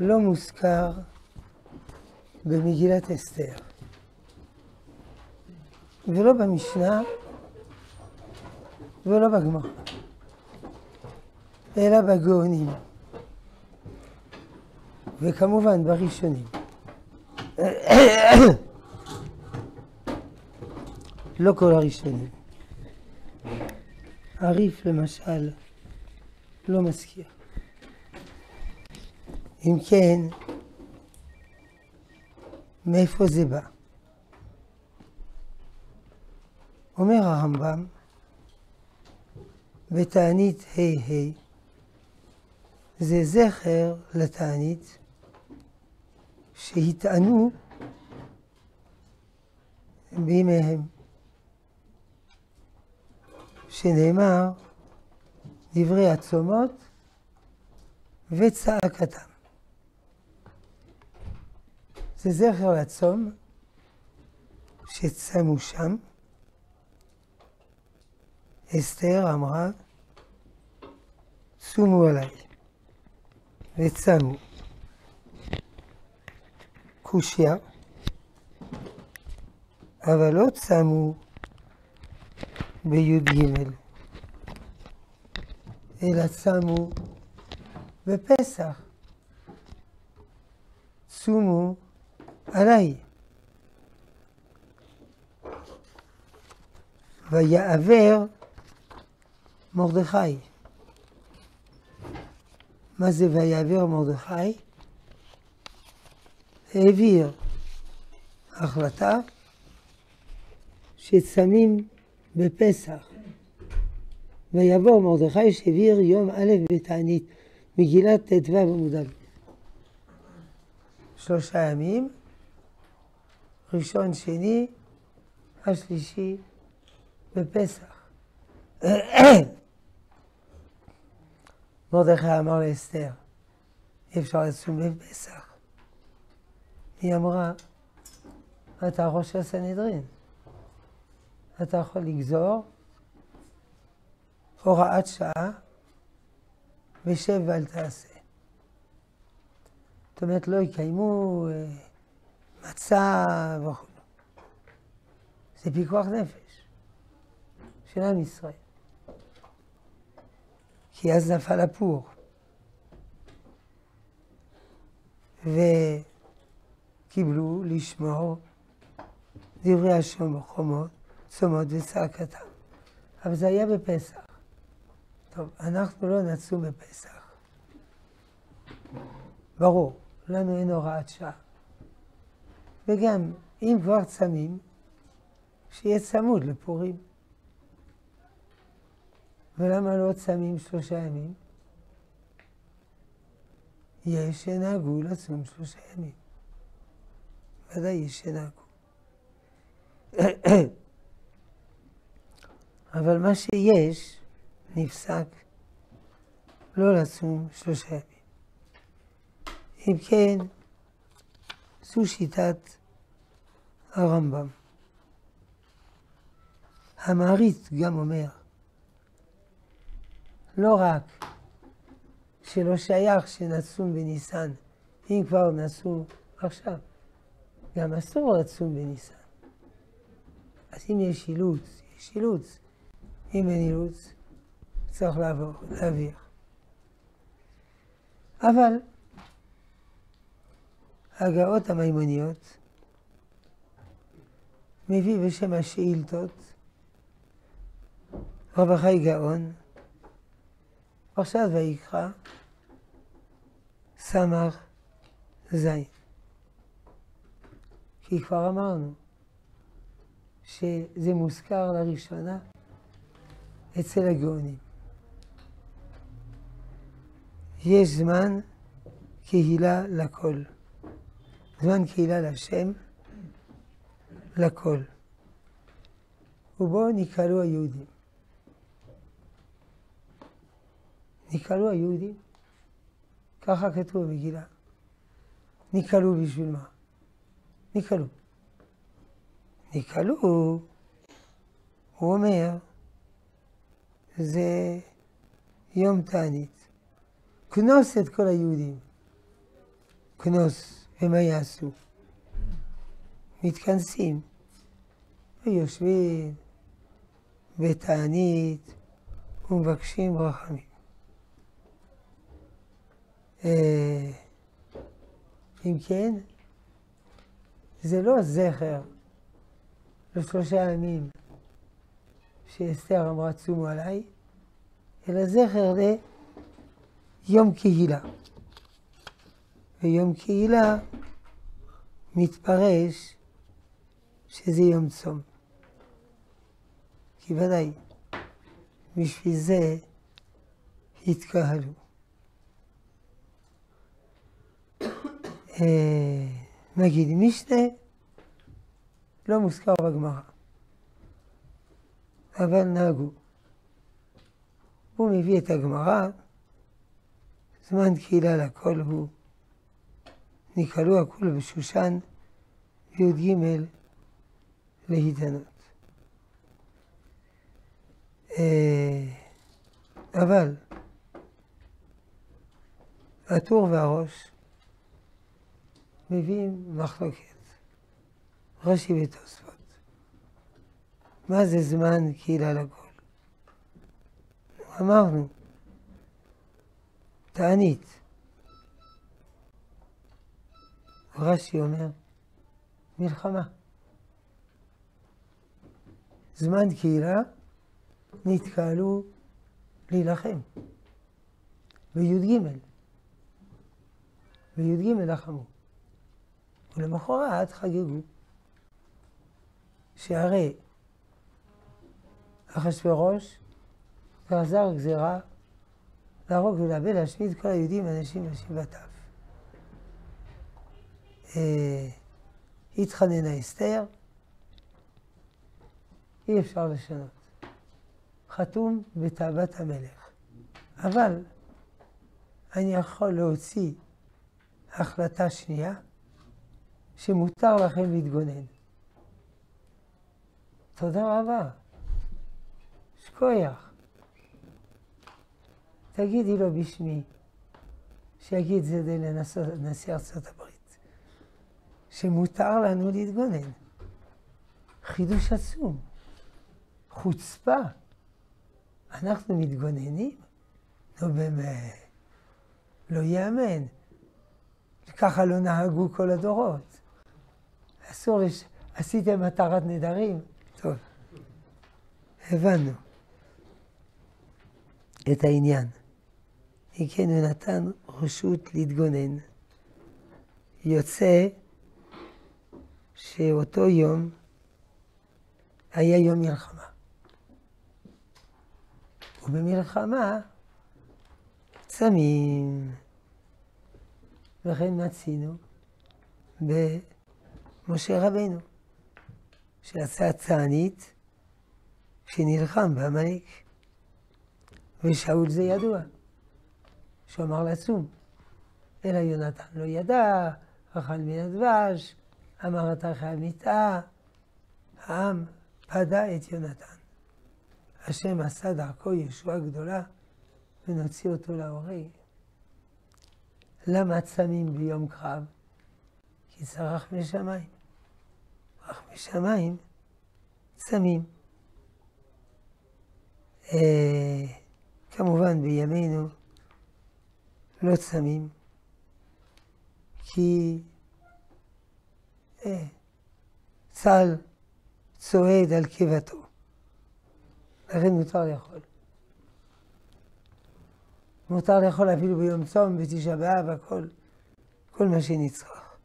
לא מוזכר במגילת אסתר, ולא במשנה, ולא בגמרא, אלא בגאונים, וכמובן בראשונים. לא כל הראשונים. הריף למשל לא מזכיר. אם כן, מאיפה זה בא? אומר הרמב"ם בתענית ה' ה' זה זכר לתענית שהטענו בימיהם, שנאמר דברי הצומות וצעקתם. זה זכר לצום שצמו שם. אסתר אמרה, צומו עליי, וצמו. קושיה, אבל לא צמו בי"ג, אלא צמו בפסח. צומו עליי. ויעבר מרדכי. מה זה ויעבר מרדכי? העביר החלטה שצמים בפסח. ויבוא מרדכי שהעביר יום א' בתענית, מגילת ט"ו עמוד א'. שלושה ימים, ראשון, שני, השלישי בפסח. מרדכי אמר לאסתר, אי אפשר לצום בפסח. היא אמרה, אתה ראש הסנהדרין, אתה יכול לגזור הוראת שעה ושב ואל תעשה. זאת אומרת, לא יקיימו מצה וכו'. זה פיקוח נפש של עם ישראל. כי אז נפל הפור. וקיבלו לשמור דברי השם חומות, צומות וצעקתם. אבל זה היה בפסח. טוב, אנחנו לא נצום בפסח. ברור. לנו אין הוראת שעה. וגם, אם כבר צמים, שיהיה צמוד לפורים. ולמה לא צמים שלושה ימים? יש שנהגו לצום שלושה ימים. ודאי יש שנהגו. אבל מה שיש, נפסק לא לצום שלושה ימים. אם כן, זו שיטת הרמב"ם. המעריץ גם אומר, לא רק שלא שייך שנצום בניסן, אם כבר נצום עכשיו, גם אסור לצום בניסן. אז אם יש אילוץ, יש אילוץ. אם אין אילוץ, צריך לעבור, להעביר. אבל הגאות המימוניות, מביא בשם השאילתות, רב החי גאון, פרשת ויקרא, סמ"ך ז'. כי כבר אמרנו שזה מוזכר לראשונה אצל הגאונים. יש זמן קהילה לכל. זמן קהילה להשם, לכל. ובו נקהלו היהודים. נקהלו היהודים, ככה כתוב במגילה. נקהלו בשביל מה? נקהלו. נקהלו, הוא אומר, זה יום תענית. כנוס את כל היהודים. כנוס, ומה יעשו? מתכנסים ויושבים בתענית ומבקשים רחמים. אה, אם כן, זה לא זכר לשלושה ימים שאסתר אמרה צומו עליי, אלא זכר ליום קהילה. ויום קהילה מתפרש שזה יום צום. כי ודאי, בשביל זה התקהלו. אה, נגיד משנה לא מוזכר בגמרא, אבל נהגו. הוא מביא את הגמרא, זמן קהילה לכל הוא, נקהלו הכול בשושן, י"ג להידנות. אה, אבל הטור והראש מביאים מחלוקת, רש"י ותוספות. מה זה זמן קהילה לכל? אמרנו, תענית. רש"י אומר, מלחמה. זמן קהילה נתקהלו להילחם. בי"ג. בי"ג לחמו. ולמחרת חגגו. שהרי אחשוורוש גזר גזירה להרוג ולאבד, להשמיד כל היהודים, אנשים. אה, התחננה אסתר, אי אפשר לשנות. חתום בתאוות המלך. אבל אני יכול להוציא החלטה שנייה, שמותר לכם להתגונן. תודה רבה. שכוייח. תגידי לו בשמי, שיגיד זה לנשיא ארצות הברית, שמותר לנו להתגונן. חידוש עצום. חוצפה. אנחנו מתגוננים? נו באמת, לא ייאמן. ככה לא נהגו כל הדורות. אסור, עשיתם מטרת נדרים? טוב, הבנו את העניין. אם כן, הוא נתן רשות להתגונן. יוצא שאותו יום היה יום מלחמה. ובמלחמה צמים, וכן מצינו במשה רבנו, שעשה צענית שנלחם בעמלק. ושאול זה ידוע. שהוא אמר לצום. אלא יונתן לא ידע, אכל מן הדבש, אמר אתה חייב. העם פדה את יונתן. השם עשה דרכו ישועה גדולה, ונוציא אותו להורג. למה צמים ביום קרב? כי צרח משמיים. צרח משמיים, צמים. אה, כמובן בימינו לא צמים, כי צה"ל צועד על קיבתו. לכן מותר לאכול. מותר לאכול אפילו ביום צום, בתשעה באב, הכל, כל מה שנצרך.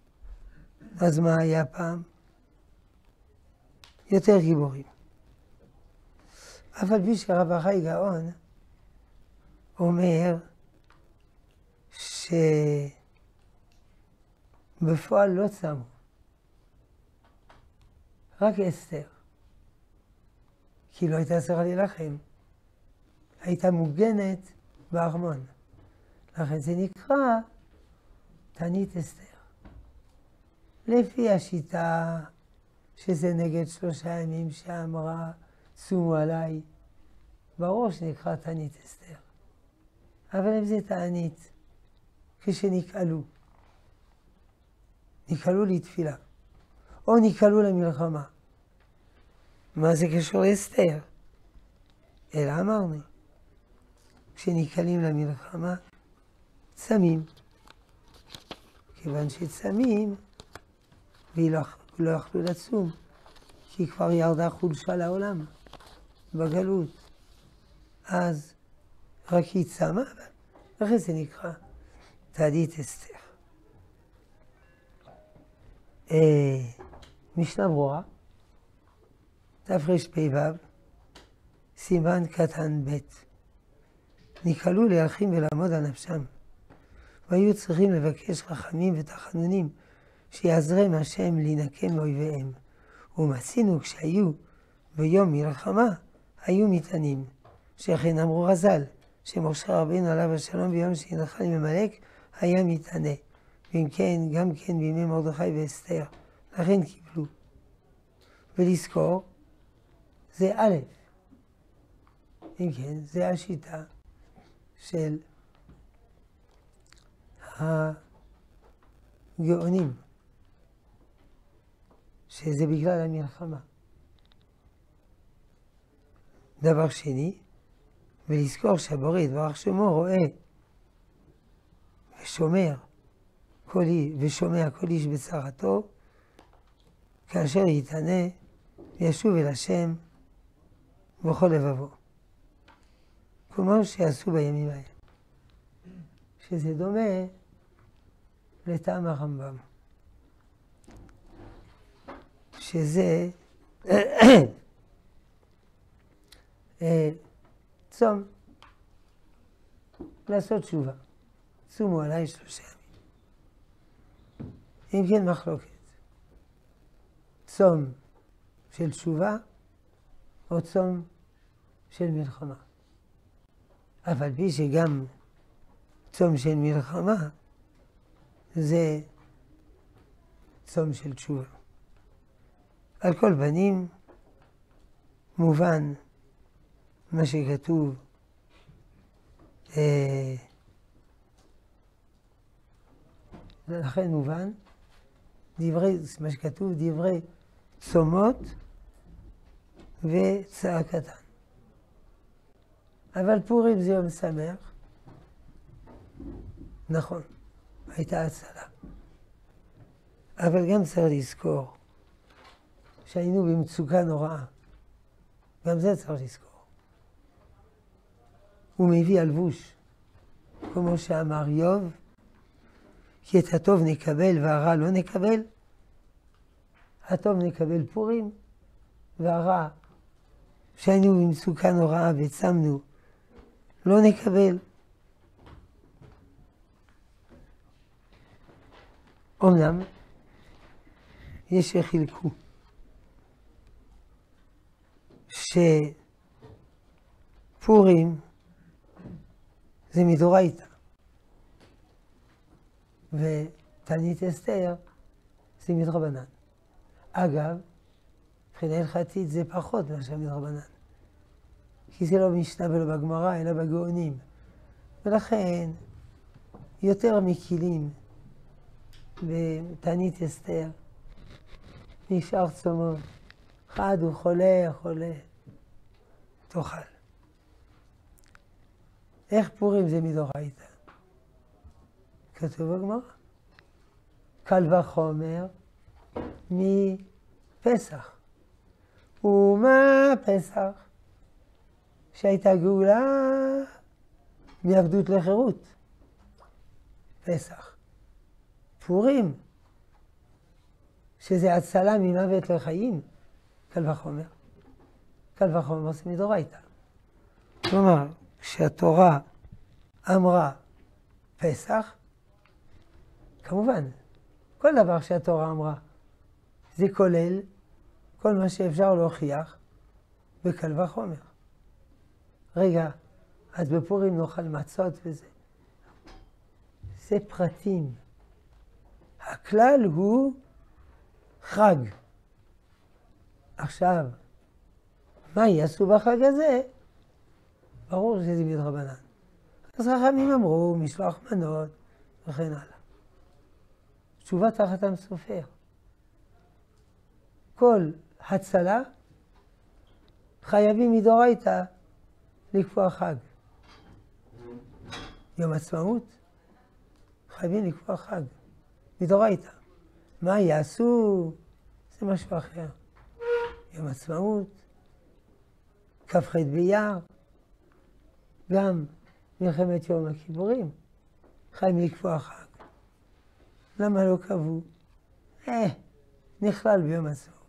אז מה היה פעם? יותר גיבורים. אבל מי שרב החי גאון אומר, שבפועל לא צמו. רק אסתר. כי לא הייתה צריכה להילחם. הייתה מוגנת בארמון. לכן זה נקרא תענית אסתר. לפי השיטה שזה נגד שלושה ימים שאמרה צומו עליי, ברור שנקרא תענית אסתר. אבל אם זה תענית כשנקהלו. נקלעו לתפילה, או נקלעו למלחמה. מה זה קשור לאסתר? אלא אמרנו, כשנקלעים למלחמה, צמים. כיוון שצמים, ולא לא יכלו לצום, כי כבר ירדה חולשה לעולם, בגלות. אז רק היא צמה, ואחרי זה נקרא תעדית אסתר. אה, משנה ברורה, תרפ"ו, סימן קטן ב' נקהלו להלחים ולעמוד על נפשם, והיו צריכים לבקש רחמים ותחנונים שיעזרם השם להינקם מאויביהם. ומצינו כשהיו ביום מלחמה, היו מטענים. שכן אמרו רז"ל, שמשה רבינו עליו השלום ביום שנחל עם עמלק, היה מתענה. ואם כן, גם כן בימי מרדכי ואסתר. לכן קיבלו. ולזכור, זה א', אם כן, זה השיטה של הגאונים, שזה בגלל המלחמה. דבר שני, ולזכור שהבורא יתברך שמו רואה ושומר כל ושומע כל איש בצרתו, כאשר יתענה וישוב אל השם בכל לבבו. כמו שעשו בימים האלה. שזה דומה לטעם הרמב"ם. שזה אה, צום, לעשות תשובה. צומו עליי שלושה ימים. אם כן מחלוקת. צום של תשובה או צום של מלחמה. אף על פי שגם צום של מלחמה זה צום של תשובה. על כל פנים, מובן מה שכתוב אה, לכן מובן, דברי, מה שכתוב, דברי צומות וצעקתן. אבל פורים זה יום שמח. נכון, הייתה הצלה. אבל גם צריך לזכור שהיינו במצוקה נוראה. גם זה צריך לזכור. הוא מביא הלבוש, כמו שאמר איוב, כי את הטוב נקבל והרע לא נקבל. הטוב נקבל פורים, והרע, שהיינו במצוקה נוראה וצמנו, לא נקבל. אמנם, יש שחילקו, שפורים זה מדורייתא. ותענית אסתר זה מדרבנן. אגב, מבחינה הלכתית זה פחות מאשר מדרבנן. כי זה לא במשנה ולא בגמרא, אלא בגאונים. ולכן, יותר מקילים בתענית אסתר, נשאר צומות. אחד הוא חולה, חולה, תאכל. איך פורים זה מדורייתא? כתוב בגמרא. קל וחומר מפסח. ומה פסח? שהייתה גאולה מעבדות לחירות. פסח. פורים, שזה הצלה ממוות לחיים, קל וחומר. קל וחומר זה מדורייתא. כלומר, כשהתורה אמרה פסח, כמובן, כל דבר שהתורה אמרה, זה כולל כל מה שאפשר להוכיח בקל וחומר. רגע, אז בפורים נאכל מצות וזה. זה פרטים. הכלל הוא חג. עכשיו, מה יעשו בחג הזה? ברור שזה מדרבנן. אז חכמים אמרו, משלוח מנות וכן הלאה. תשובת החתם סופר. כל הצלה חייבים מדורייתא לקבוע חג. יום עצמאות, חייבים לקבוע חג, מדורייתא. מה יעשו? זה משהו אחר. יום עצמאות, כ"ח באייר, גם מלחמת יום הכיפורים, חייבים לקבוע חג. למה לא קבעו? אה, נכלל ביום עצמאות.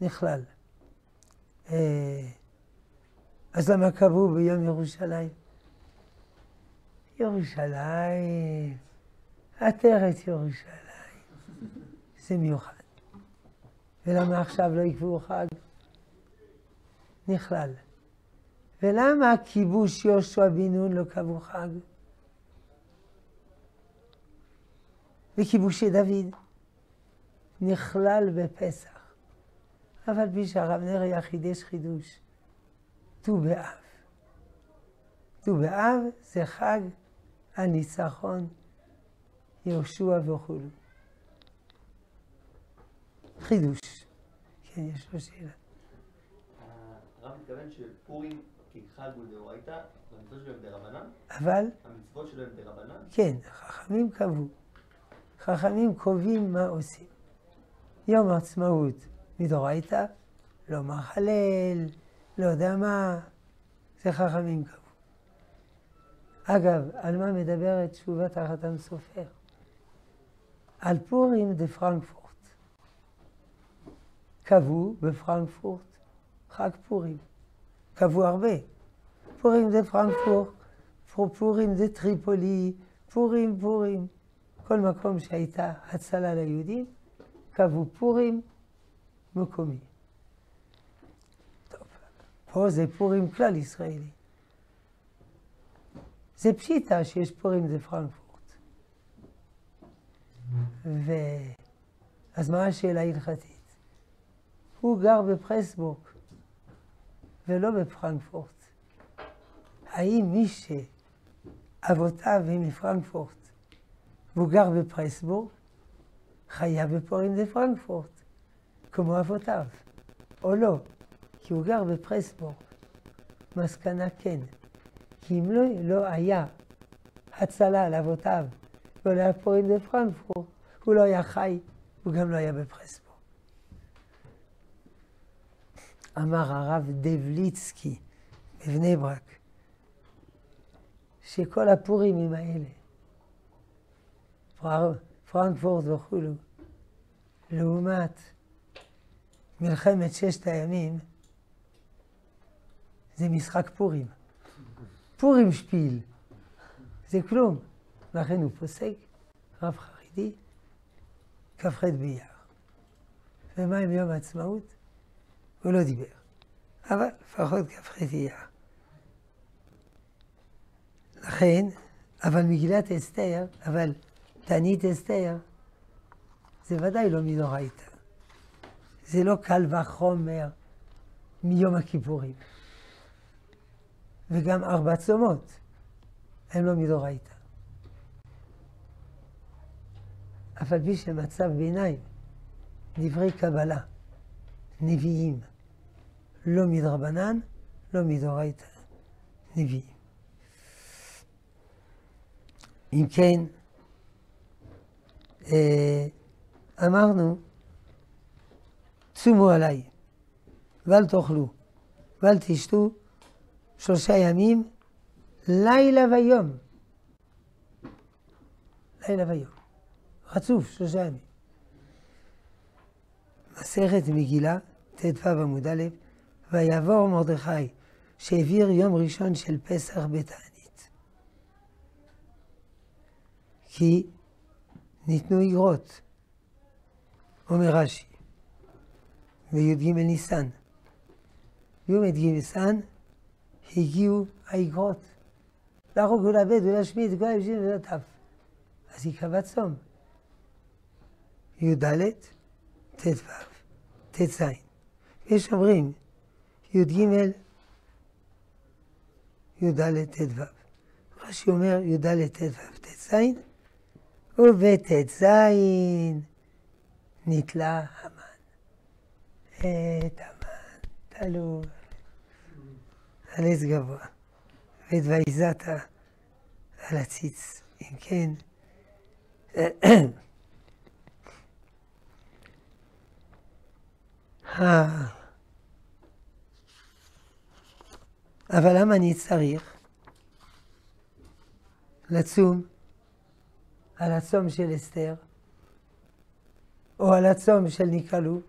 נכלל. אה, אז למה קבעו ביום ירושלים? ירושלים, עטרת ירושלים, זה מיוחד. ולמה עכשיו לא יקבעו חג? נכלל. ולמה כיבוש יהושע בן נון לא קבעו חג? וכיבושי דוד נכלל בפסח. אבל בלי שהרב נריה חידש חידוש, ט"ו באב. ט"ו באב זה חג הניצחון, יהושע וכולו. חידוש. כן, יש לו שאלה. הרב מתכוון שפורים כחג הוא דאורייתא, והמצוות שלו הם דרבנן? אבל? המצוות שלו הם דרבנן? כן, חכמים קבעו. חכמים קובעים מה עושים. יום העצמאות מדאורייתא, לא מחלל, לא יודע מה, זה חכמים קבעו. אגב, על מה מדברת תשובת החתם סופר? על פורים דה פרנקפורט. קבעו בפרנקפורט חג פורים. קבעו הרבה. פורים דה פרנקפורט, פורים דה טריפולי, פורים, פורים. כל מקום שהייתה הצלה ליהודים, קבעו פורים מקומי. טוב, פה זה פורים כלל ישראלי. זה פשיטה שיש פורים דה פרנקפורט. ו... אז מה השאלה ההלכתית? הוא גר בפרסבורג ולא בפרנקפורט. האם מי שאבותיו הם מפרנקפורט והוא גר בפרסבורג, חייב בפורים דה פרנקפורט, כמו אבותיו, או לא, כי הוא גר בפרסבורג. מסקנה כן. כי אם לא, לא היה הצלה לאבותיו ולא היה פורים דה פרנקפורט, הוא לא היה חי, הוא גם לא היה בפרסבורג. אמר הרב דבליצקי בבני ברק, שכל הפורימים האלה, פר... פרנקפורט וכולו, לעומת מלחמת ששת הימים, זה משחק פורים. פורים שפיל, זה כלום. לכן הוא פוסק, רב חרדי, כ"ח באייר. ומה עם יום העצמאות? הוא לא דיבר. אבל לפחות כ"ח אייר. לכן, אבל מגילת אסתר, אבל תענית אסתר, זה ודאי לא מדאורייתא. זה לא קל וחומר מיום הכיפורים. וגם ארבע צומות הם לא מדאורייתא. אף על פי שמצב ביניים, דברי קבלה, נביאים, לא מדרבנן, לא מדאורייתא, נביאים. אם כן, אה, אמרנו, צומו עליי, ואל תאכלו, ואל תשתו שלושה ימים, לילה ויום. לילה ויום. רצוף, שלושה ימים. מסכת מגילה, ט"ו עמוד א', ויעבור מרדכי, שהעביר יום ראשון של פסח בתענית. כי ניתנו איגרות, אומר רש"י, בי"ג ניסן. בי"ג ניסן הגיעו האיגרות. להרוג ולאבד ולהשמיד כל היבשים ולטף. אז ייקבע צום. י"ד, ט"ו, ט"ז. יש אומרים י"ג, י"ד, ט"ו. רש"י אומר י"ד, ט"ו, ט"ז, ובט"ז נתלה המן. תלו על עץ גבוה, ואת ויזת על הציץ. אם כן, אבל למה אני צריך לצום על הצום של אסתר, או על הצום של ניקלו?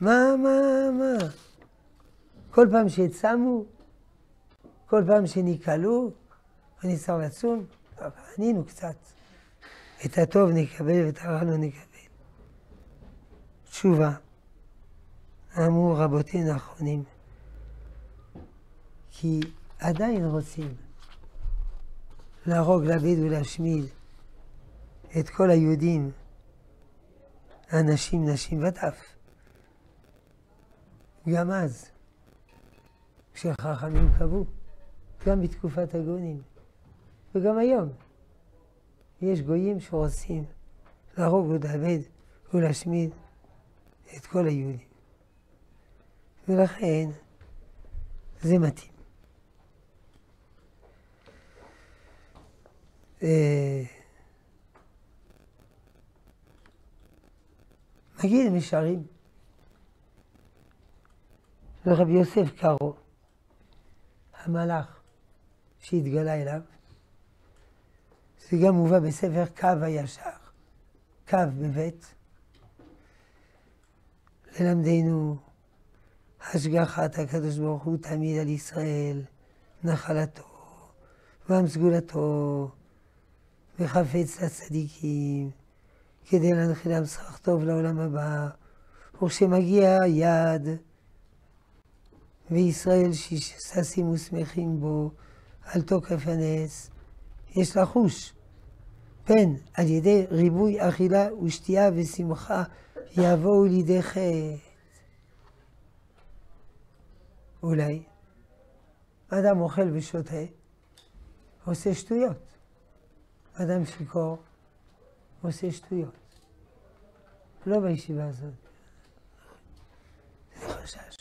מה, מה, מה? כל פעם שצמו, כל פעם שניקלו, אני צריך לצום? אבל ענינו קצת. את הטוב נקבל ואת הרע לא נקבל. תשובה, אמרו רבותינו האחרונים, כי עדיין רוצים להרוג, להביא ולהשמיד את כל היהודים, אנשים, נשים וטף. גם אז, כשחכמים קבעו, גם בתקופת הגונים, וגם היום, יש גויים שרוצים להרוג ולאבד ולהשמיד את כל היהודים. ולכן זה מתאים. אה, מגיד משערים לרבי יוסף קארו, המלאך שהתגלה אליו, זה גם מובא בספר קו הישר, קו בבית, ללמדנו השגחת הקדוש ברוך הוא תמיד על ישראל, נחלתו, ועם סגולתו, וחפץ לצדיקים, כדי להנחילם שכר טוב לעולם הבא, וכשמגיע היעד, וישראל שששים ושמחים בו, על תוקף הנס, יש לחוש, פן על ידי ריבוי אכילה ושתייה ושמחה יבואו לידי חטא. אולי אדם אוכל ושותה, עושה שטויות. אדם שיכור עושה שטויות. לא בישיבה הזאת. זה חשש.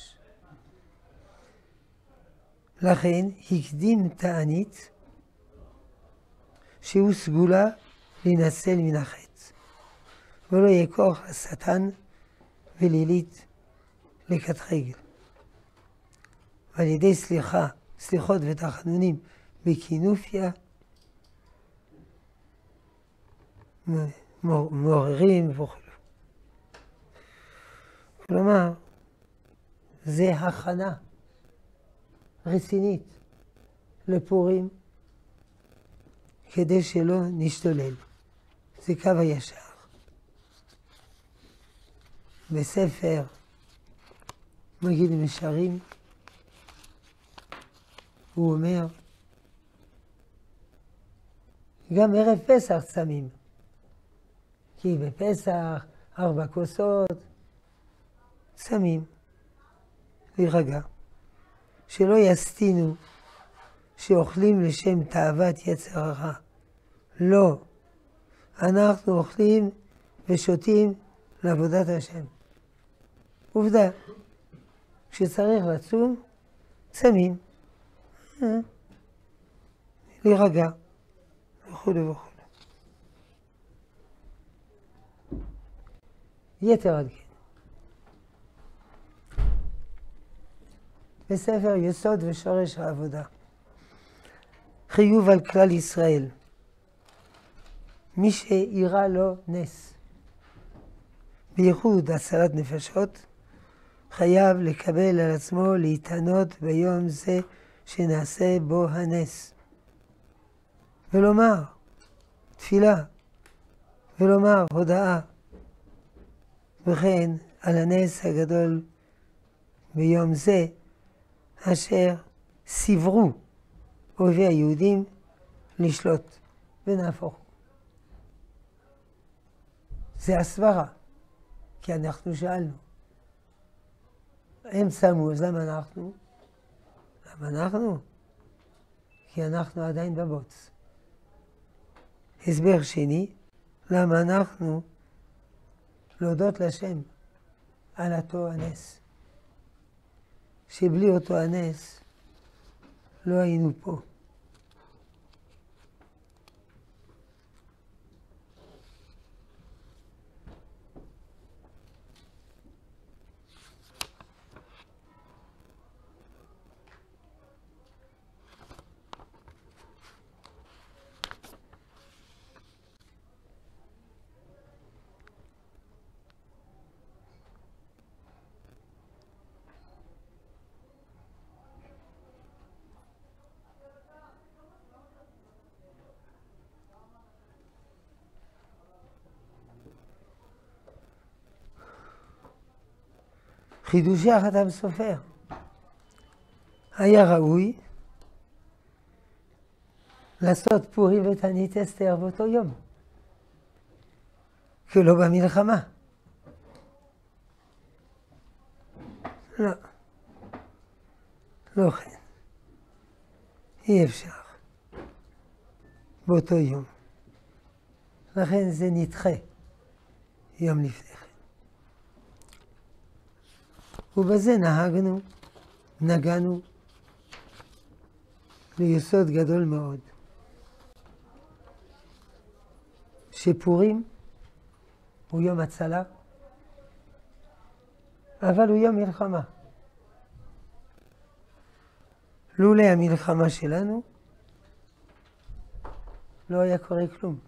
לכן הקדים תענית שהוא סגולה להינצל מן החטא, ולא יהיה כוח לשטן ולילית רגל. ועל ידי סליחה, סליחות ותחנונים בכינופיה, מעוררים וכו'. כלומר, זה הכנה רצינית לפורים, כדי שלא נשתולל. זה קו הישר. בספר מגיד משרים, הוא אומר, גם ערב פסח צמים. כי בפסח ארבע כוסות צמים, להירגע. שלא יסטינו שאוכלים לשם תאוות יצר הרע. לא. אנחנו אוכלים ושותים לעבודת השם. עובדה, כשצריך לצום, צמים. להירגע, וכולי וכולי. יתר על כן. בספר יסוד ושורש העבודה. חיוב על כלל ישראל. מי שאירע לו נס, בייחוד הצלת נפשות, חייב לקבל על עצמו להתענות ביום זה שנעשה בו הנס. ולומר תפילה, ולומר הודאה, וכן על הנס הגדול ביום זה, אשר סיברו אויבי היהודים לשלוט, ונהפוך. זה הסברה, כי אנחנו שאלנו. הם שמו, אז למה אנחנו? למה אנחנו? כי אנחנו עדיין בבוץ. הסבר שני, למה אנחנו להודות לשם על אותו הנס. שבלי אותו הנס לא היינו פה. חידושי החתם סופר. היה ראוי לעשות פורים ותענית אסתר באותו יום, כי לא במלחמה. לא, לא כן. אי אפשר. באותו יום. לכן זה נדחה יום לפני. ובזה נהגנו, נגענו ליסוד גדול מאוד, שפורים הוא יום הצלה, אבל הוא יום מלחמה. לולא המלחמה שלנו, לא היה קורה כלום.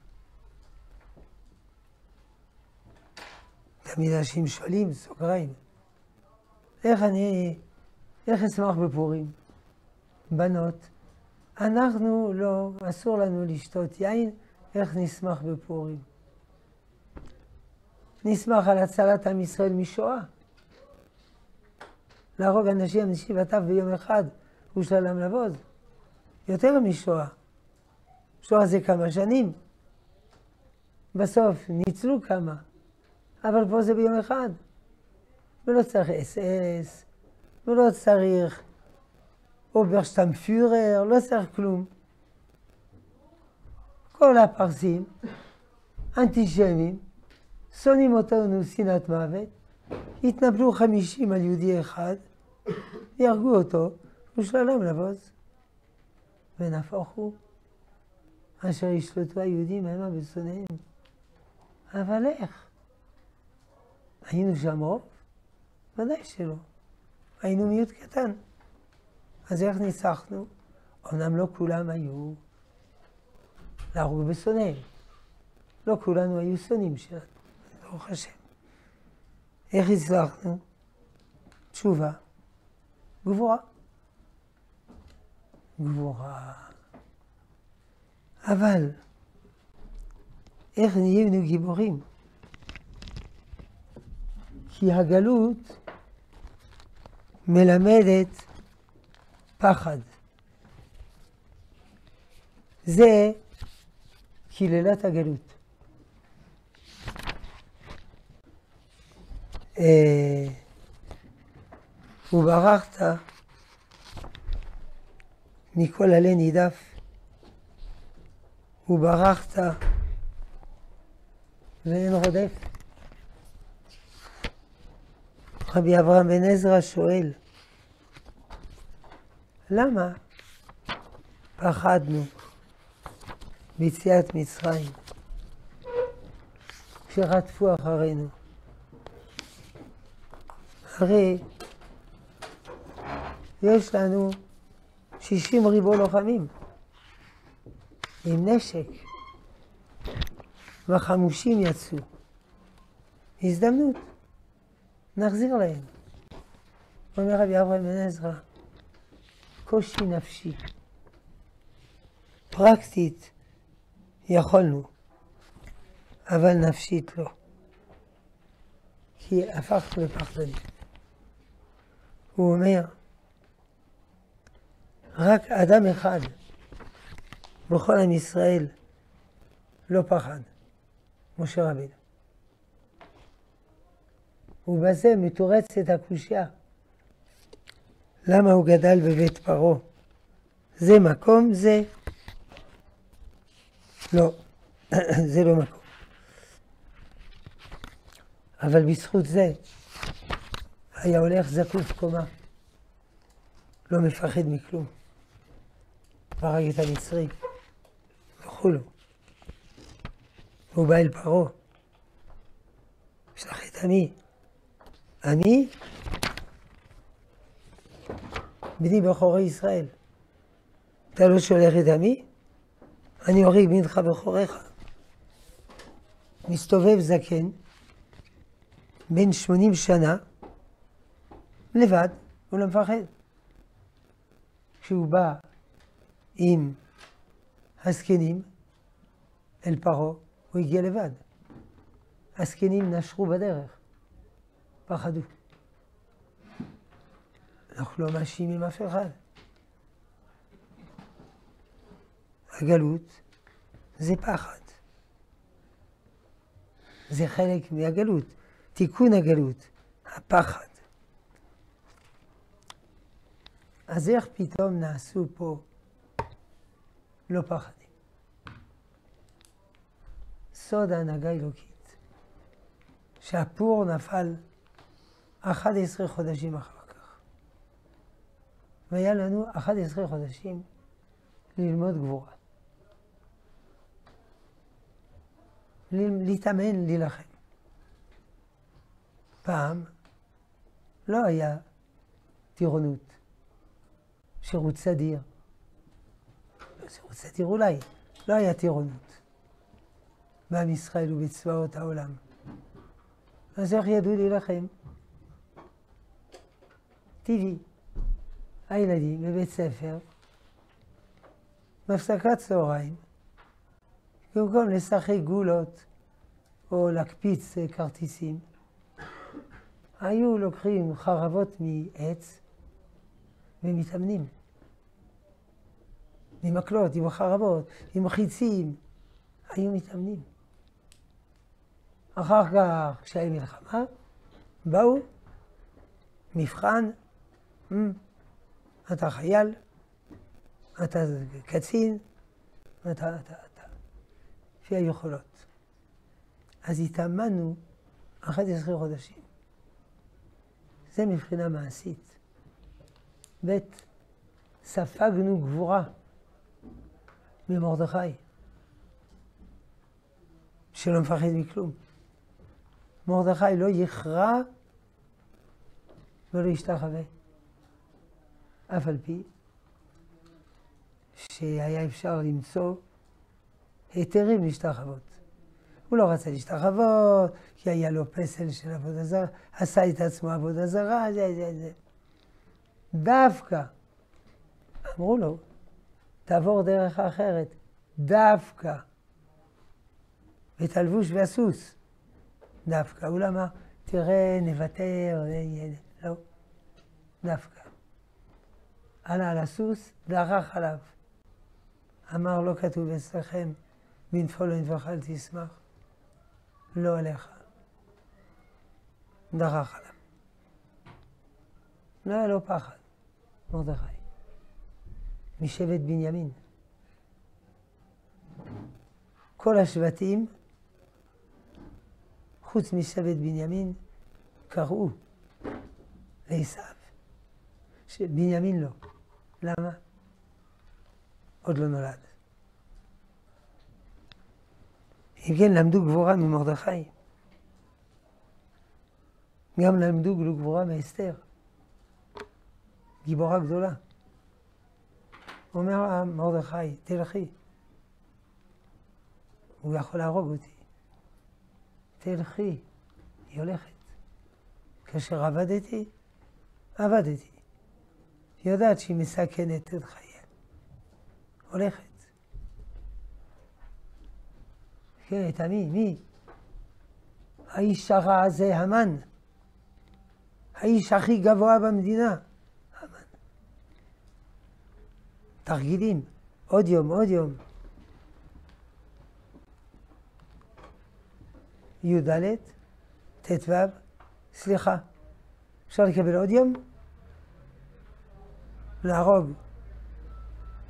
תמיד אנשים שואלים, סוגריים, איך אני, איך אשמח בפורים? בנות, אנחנו לא, אסור לנו לשתות יין, איך נשמח בפורים? נשמח על הצלת עם ישראל משואה. להרוג אנשים משבעתיו ביום אחד ושלם לבוז. יותר משואה. שואה זה כמה שנים. בסוף ניצלו כמה, אבל פה זה ביום אחד. ולא צריך אס אס, ולא צריך אוברשטם פיורר, לא צריך כלום. כל הפרסים, אנטישמים, שונאים אותנו שנאת מוות, התנפלו חמישים על יהודי אחד, יהרגו אותו, ושלום לבוז. ונהפוך הוא, אשר ישלטו היהודים המה בשונאיהם. אבל איך? היינו שם רוב? ודאי שלא. היינו מיעוט קטן. אז איך ניצחנו? אמנם לא כולם היו להרוג בשונאים. לא כולנו היו שונאים שלנו, ברוך השם. איך הצלחנו? תשובה, גבורה. גבורה. אבל איך נהיינו גיבורים? כי הגלות מלמדת פחד. זה קללת הגלות. אה, וברחת מכל עלה נידף, וברחת ואין רודף. רבי אברהם בן עזרא שואל, למה פחדנו ביציאת מצרים כשרדפו אחרינו? הרי יש לנו שישים ריבו לוחמים עם נשק, והחמושים יצאו. הזדמנות. נחזיר להם. אומר רבי אברהם בן עזרא, קושי נפשי. פרקטית יכולנו, אבל נפשית לא. כי הפכנו לפחדנים. הוא אומר, רק אדם אחד בכל עם ישראל לא פחד, משה רבינו. ובזה מתורצת הקושייה. למה הוא גדל בבית פרעה? זה מקום זה? לא. זה לא מקום. אבל בזכות זה היה הולך זקוף קומה, לא מפחד מכלום. והרג את המצרי וכולו. הוא בא אל פרעה, שלח את עמי. אני בני בכורי ישראל. אתה לא שולח את עמי? אני הוריד בנך בכוריך. מסתובב זקן, בן שמונים שנה, לבד, הוא לא מפחד. כשהוא בא עם הזקנים אל פרעה, הוא הגיע לבד. הזקנים נשרו בדרך, פחדו. אנחנו לא מאשימים אף אחד. הגלות זה פחד. זה חלק מהגלות, תיקון הגלות, הפחד. אז איך פתאום נעשו פה לא פחדים? סוד ההנהגה האלוקית, שהפור נפל 11 חודשים אחר כך. והיה לנו 11 חודשים ללמוד גבורה. להתאמן, להילחם. פעם לא היה טירונות, שירות סדיר. שירות סדיר אולי, לא היה טירונות. בעם ישראל ובצבאות העולם. אז איך ידעו להילחם? טבעי. הילדים בבית ספר, בהפסקת צהריים, במקום לשחק גולות או להקפיץ כרטיסים, היו לוקחים חרבות מעץ ומתאמנים. עם מקלות, עם חרבות, עם חיצים, היו מתאמנים. אחר כך, כשהיה מלחמה, באו, מבחן, אתה חייל, אתה קצין, אתה, אתה, אתה, לפי היכולות. אז התאמנו 11 חודשים. זה מבחינה מעשית. ב', ספגנו גבורה ממרדכי, שלא מפחד מכלום. מרדכי לא יכרע ולא ישתחווה. אף על פי שהיה אפשר למצוא היתרים להשתחוות. הוא לא רצה להשתחוות, כי היה לו פסל של עבודה זרה, עשה את עצמו עבודה זרה, זה, זה, זה. דווקא, אמרו לו, תעבור דרך אחרת, דווקא, את הלבוש והסוס, דווקא. הוא אמר, תראה, נוותר, לא, דווקא. עלה על הסוס, דרך עליו. אמר, לא כתוב אצלכם, בנפול ונבח אל תשמח. לא עליך. דרך עליו. לא היה לו פחד, מרדכי. משבט בנימין. כל השבטים, חוץ משבט בנימין, קראו לעשו. בנימין לא. למה? עוד לא נולד. אם כן, למדו גבורה ממרדכי. גם למדו גבורה מאסתר. גיבורה גדולה. אומר מרדכי, תלכי. הוא יכול להרוג אותי. תלכי. היא הולכת. כאשר עבדתי, עבדתי. היא יודעת שהיא מסכנת את חייה. הולכת. כן, את המי? מי? האיש הרע הזה, המן. האיש הכי גבוה במדינה. המן. תרגילים. עוד יום, עוד יום. י"ד, ט"ו, סליחה. אפשר לקבל עוד יום? להרוג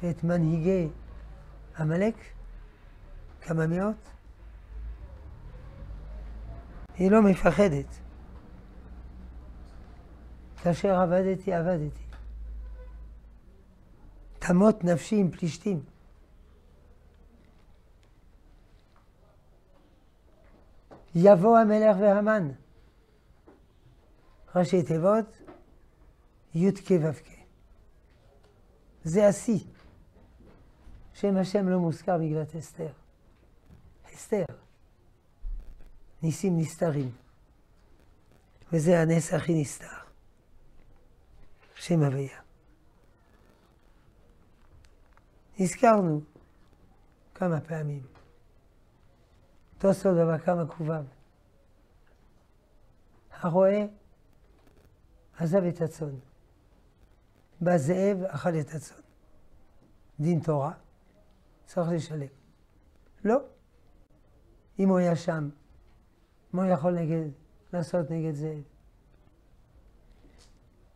את מנהיגי עמלק, כמה מאות. היא לא מפחדת. כאשר עבדתי, עבדתי. תמות נפשי עם פלישתים. יבוא המלך והמן. ראשי תיבות, י"ק ו"ק. זה השיא. שם השם לא מוזכר מגילת אסתר. אסתר. ניסים נסתרים. וזה הנס הכי נסתר. שם הוויה. הזכרנו כמה פעמים. תוספות כמה ק"ו. הרועה עזב את הצאן. בא זאב, אכל את הצאן. דין תורה, צריך לשלם. לא. אם הוא היה שם, מה הוא יכול נגד, לעשות נגד זאב?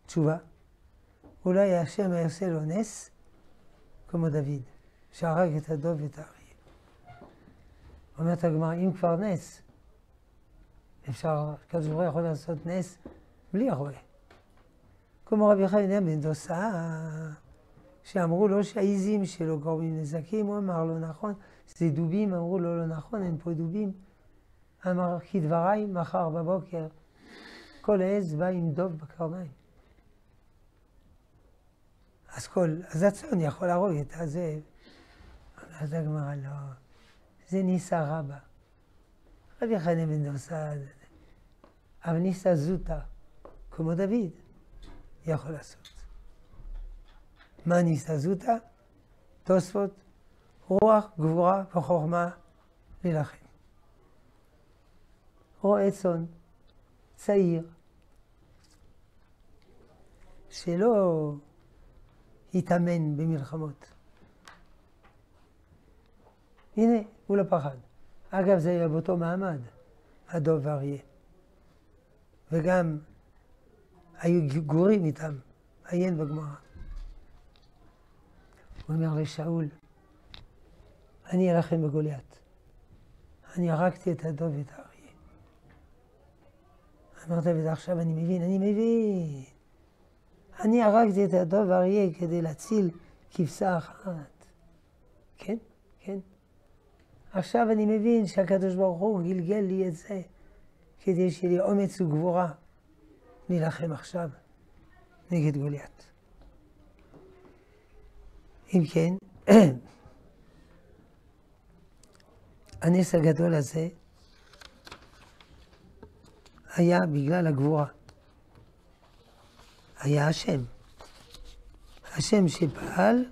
תשובה, אולי השם היה עושה לו נס, כמו דוד, שהרג את הדוב ואת האריה. אומרת הגמרא, אם כבר נס, אפשר, הוא יכול לעשות נס בלי הרועה. כמו רבי חיים בן דוסה, שאמרו לו שהעיזים שלו גורמים נזקים, הוא אמר לו נכון, זה דובים, אמרו לו לא נכון, אין פה דובים. אמר כדבריי, מחר בבוקר כל עז בא עם דוב בקרניים. אז כל, אז הצאן יכול להרוג את הזאב. אז הגמרא לא, זה ניסה רבה. רבי חנין בן דוסה, אבל ניסה זוטה, כמו דוד. יכול לעשות. מה ניסה זוטה? תוספות, רוח, גבורה וחוכמה להילחם. רועה צאן, צעיר, שלא התאמן במלחמות. הנה, הוא לא פחד. אגב, זה היה באותו מעמד, הדוב ואריה. וגם היו גורים איתם, עיין בגמרא. הוא אומר לשאול, אני אלחם בגוליית. אני הרגתי את הדוב ואת האריה. אמר דוד, עכשיו אני מבין, אני מבין. אני הרגתי את הדוב והאריה כדי להציל כבשה אחת. כן, כן. עכשיו אני מבין שהקדוש ברוך הוא גלגל לי את זה כדי שיהיה לי אומץ וגבורה. להילחם עכשיו נגד גוליית. אם כן, הנס הגדול הזה היה בגלל הגבורה. היה השם. השם שפעל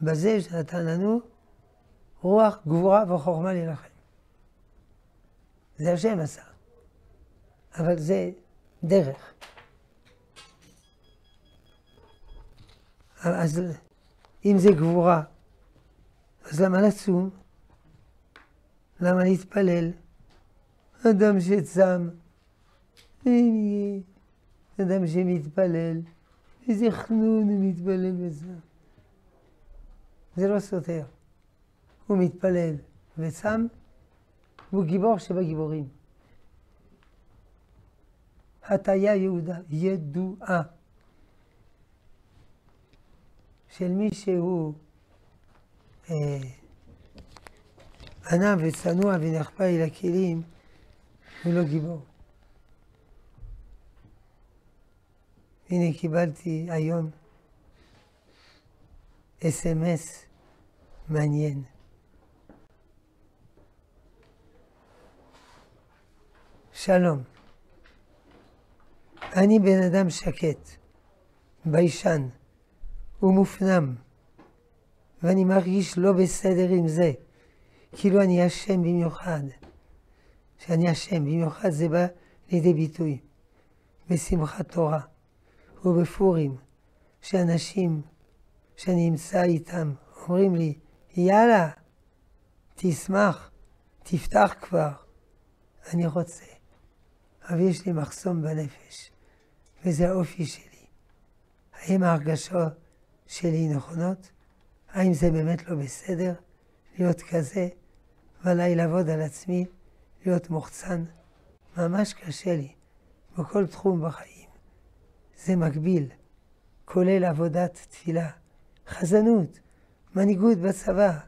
בזה שנתן לנו רוח, גבורה וחוכמה להילחם. זה השם עשה. אבל זה דרך. אז אם זה גבורה, אז למה לצום? למה להתפלל? אדם שצם, אדם שמתפלל, איזה חנון הוא מתפלל וצם. זה לא סותר. הוא מתפלל וצם, והוא גיבור שבגיבורים. הטיה יהודה, ידועה של מי שהוא אה, ענם וצנוע ונחפה אל הכלים, הוא לא גיבור. הנה קיבלתי היום אס.אם.אס מעניין. שלום. אני בן אדם שקט, ביישן ומופנם, ואני מרגיש לא בסדר עם זה, כאילו אני אשם במיוחד. שאני אשם, במיוחד זה בא לידי ביטוי בשמחת תורה ובפורים, שאנשים שאני אמצא איתם אומרים לי, יאללה, תשמח, תפתח כבר. אני רוצה, אבל יש לי מחסום בנפש. וזה האופי שלי. האם ההרגשות שלי נכונות? האם זה באמת לא בסדר? להיות כזה, ועליי לעבוד על עצמי, להיות מוחצן. ממש קשה לי, בכל תחום בחיים. זה מקביל, כולל עבודת תפילה, חזנות, מנהיגות בצבא,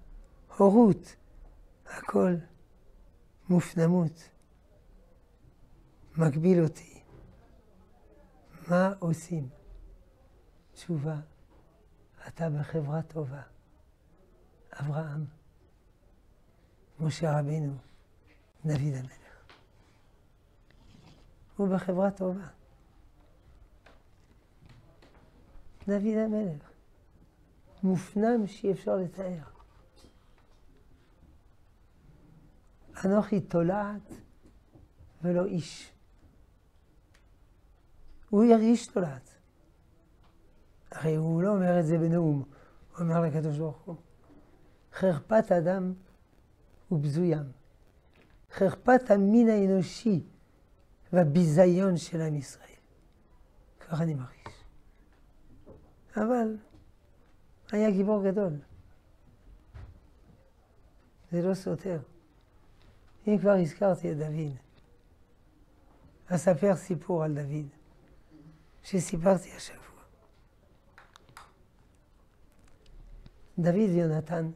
הורות, הכל מופנמות. מגביל אותי. מה עושים? תשובה, אתה בחברה טובה. אברהם, משה רבינו, דוד המלך. הוא בחברה טובה. דוד המלך. מופנם שאי אפשר לתאר. אנוכי תולעת ולא איש. הוא ירגיש תולעת. הרי הוא לא אומר את זה בנאום, הוא אומר לקדוש ברוך הוא, חרפת אדם ובזוים. חרפת המין האנושי והביזיון של עם ישראל. ככה אני מרגיש. אבל היה גיבור גדול. זה לא סותר. אם כבר הזכרתי את דוד, אספר סיפור על דוד, שסיפרתי השבוע. דוד ויונתן,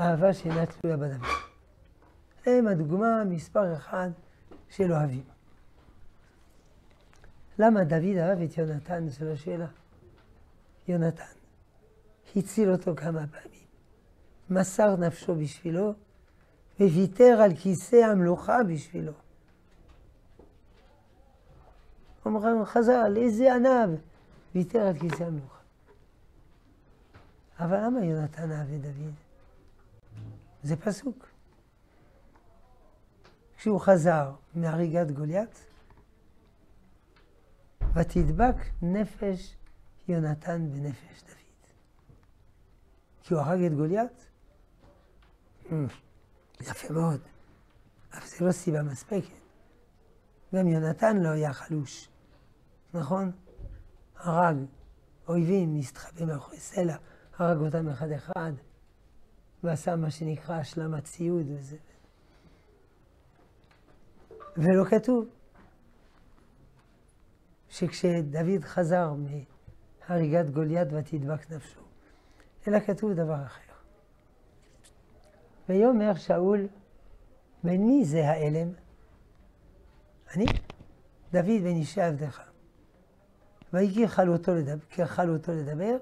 אהבה שאינה תלויה בדוד. הם הדוגמה מספר אחד של אוהבים. למה דוד אהב את יונתן? זו השאלה. יונתן הציל אותו כמה פעמים, מסר נפשו בשבילו, וויתר על כיסא המלוכה בשבילו. אומרים חז"ל, איזה ענב, ויתר על כיסא המלוכה. אבל למה יונתן אהב את דוד? זה פסוק. כשהוא חזר מהריגת גוליית, ותדבק נפש יונתן בנפש דוד. כי הוא הרג את גוליית? יפה מאוד, אבל זה לא סיבה מספקת. גם יונתן לא היה חלוש, נכון? הרג אויבים, מסתחבא מאחורי סלע, הרג אותם אחד-אחד, ועשה מה שנקרא השלמת ציוד וזה. ולא כתוב שכשדוד חזר מהריגת גוליית ותדבק נפשו, אלא כתוב דבר אחר. ויאמר שאול, בן מי זה האלם? אני, דוד בן אישי עבדך. ויהי ככלותו לדבר, ככלותו לדבר,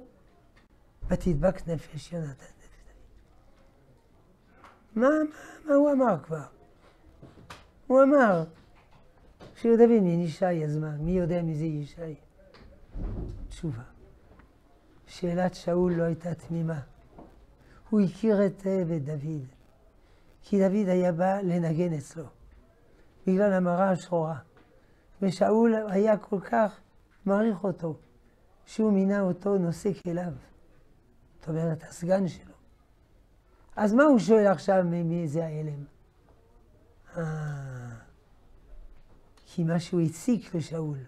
ותדבק נפש יונתן. מה, מה, מה הוא אמר כבר? הוא אמר דוד בן ישי, אז מה? מי יודע מי זה ישי? תשובה. שאלת שאול לא הייתה תמימה. הוא הכיר היטב את דוד, כי דוד היה בא לנגן אצלו, בגלל המראה השחורה. ושאול היה כל כך מעריך אותו, שהוא מינה אותו נושא כליו. זאת אומרת, הסגן שלו. אז מה הוא שואל עכשיו ממי זה ההלם? אה, כי משהו הציק לשאול.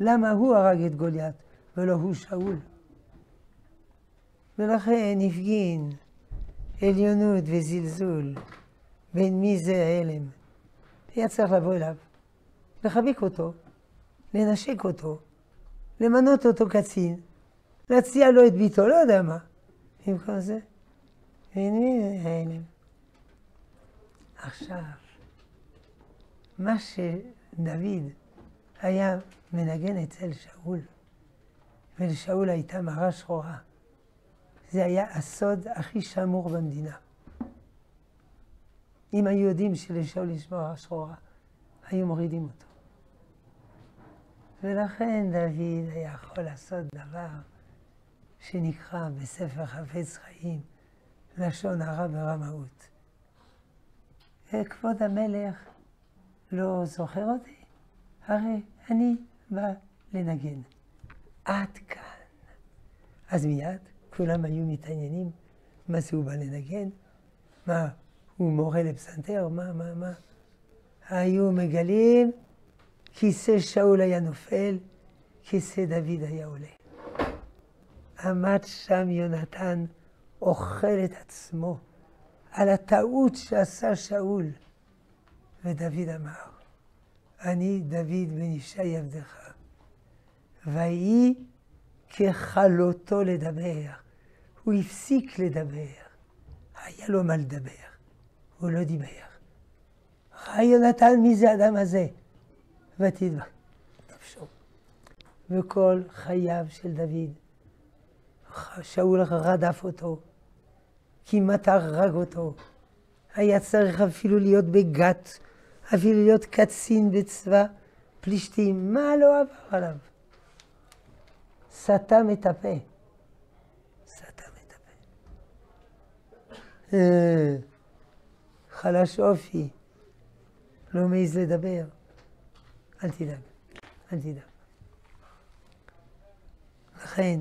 למה הוא הרג את גוליית ולא הוא שאול? ולכן הפגין עליונות וזלזול בין מי זה ההלם. היה צריך לבוא אליו, לחבק אותו, לנשק אותו, למנות אותו קצין, להציע לו את ביתו, לא יודע מה. במקום זה, זה ההלם. עכשיו, מה שדוד היה מנגן אצל שאול, ולשאול הייתה מראה שחורה. זה היה הסוד הכי שמור במדינה. אם היו יודעים שלשאול מראה שחורה, היו מורידים אותו. ולכן דוד היה יכול לעשות דבר שנקרא בספר חפץ חיים לשון הרע ברמאות. כבוד המלך לא זוכר אותי? הרי אני בא לנגן. עד כאן. אז מיד כולם היו מתעניינים מה זה הוא בא לנגן, מה, הוא מורה לפסנתר, מה, מה, מה. היו מגלים, כיסא שאול היה נופל, כיסא דוד היה עולה. עמד שם יונתן אוכל את עצמו על הטעות שעשה שאול. ודוד אמר, אני דוד בן ישי עבדך, ויהי ככלותו לדבר. הוא הפסיק לדבר, היה לו מה לדבר, הוא לא דיבר. ראה יונתן מי זה האדם הזה, ותדבר. נפשו. וכל חייו של דוד, שאול רדף אותו, כמעט הרג אותו, היה צריך אפילו להיות בגת, אפילו להיות קצין בצבא פלישתים, מה לא עבר עליו? סתם את הפה. סתם את הפה. חלש אופי, לא מעז לדבר. אל תדאג, אל תדאג. לכן,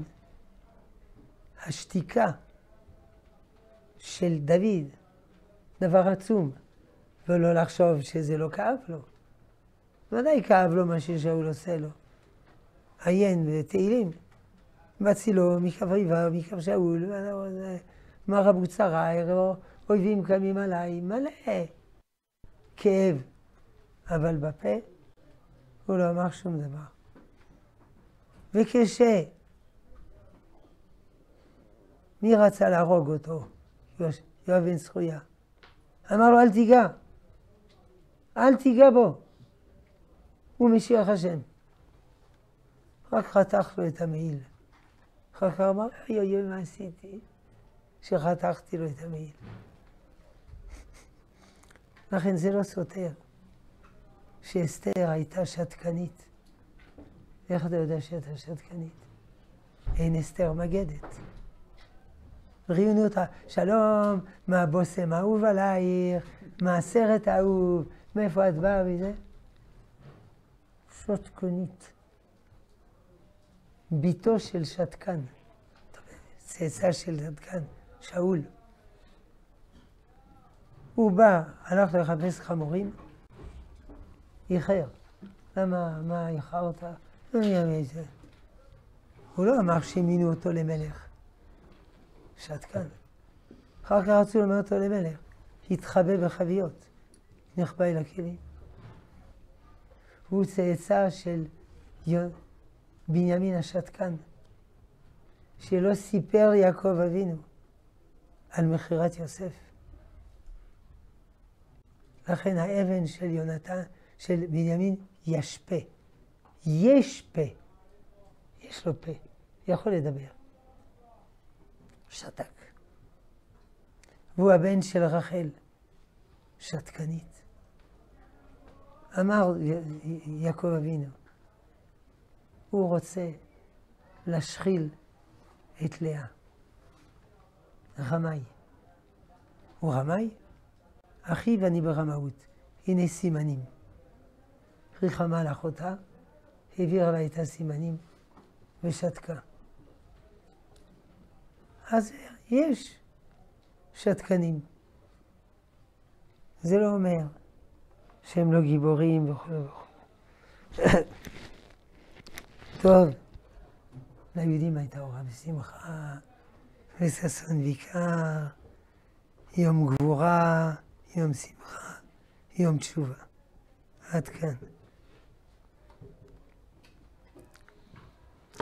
השתיקה של דוד, דבר עצום, ולא לחשוב שזה לא כאב לו. ודאי כאב לו מה ששאול עושה לו. עיין בתהילים, מצילו מכף ריבה, מכף שאול, מה רבו צרי, אויבים קמים עליי, מלא כאב. אבל בפה הוא לא אמר שום דבר. וכש... מי רצה להרוג אותו? יואב בן זכויה. אמר לו, אל תיגע. אל תיגע בו. הוא משיח השם. רק חתך לו את המעיל. אחר כך אמר, אוי אוי מה עשיתי? שחתכתי לו את המעיל. לכן זה לא סותר שאסתר הייתה שתקנית. איך אתה יודע שהייתה שתקנית? אין אסתר מגדת. ראיינו אותה, שלום, מה הבושם האהוב עלייך, מה הסרט האהוב, מאיפה את באה וזה? שתקנית. בתו של שתקן, צאצא של שתקן, שאול. הוא בא, הלך לחפש חמורים, איחר. למה, מה איחרת? הוא לא אמר שמינו אותו למלך. שתקן. אחר כך רצו למנות אותו למלך. התחבא בחביות, נחבא אל הכלים. הוא צאצא של בנימין השתקן, שלא סיפר יעקב אבינו על מכירת יוסף. לכן האבן של יונתן, של בנימין, יש פה. יש פה. יש לו פה, יכול לדבר. שתק. והוא הבן של רחל, שתקנית. אמר יעקב אבינו, הוא רוצה להשחיל את לאה. רמאי. הוא רמאי? אחי ואני ברמאות. הנה סימנים. ריחמה לאחותה, העבירה לה את הסימנים ושתקה. אז יש שתקנים. זה לא אומר שהם לא גיבורים וכו' וכו'. טוב, ליהודים הייתה אורה ושמחה, וששון ויקר, יום גבורה, יום שמחה, יום תשובה. עד כאן.